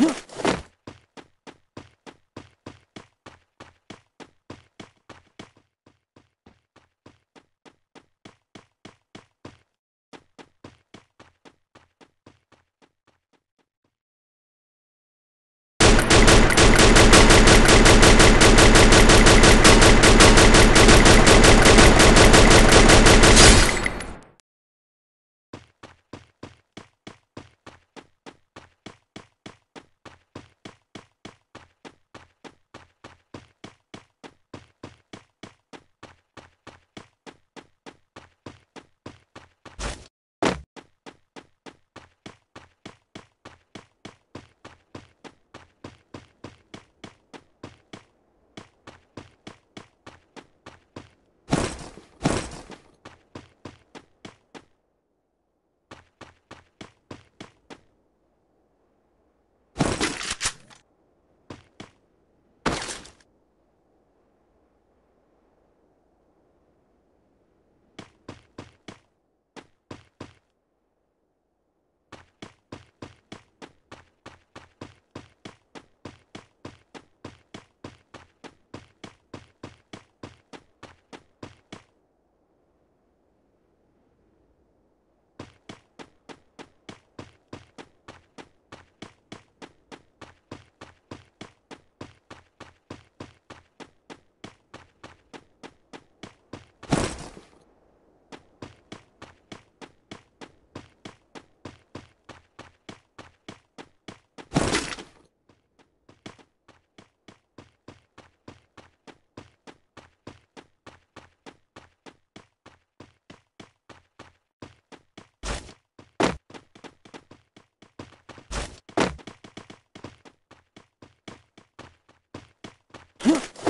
Huh? Huh?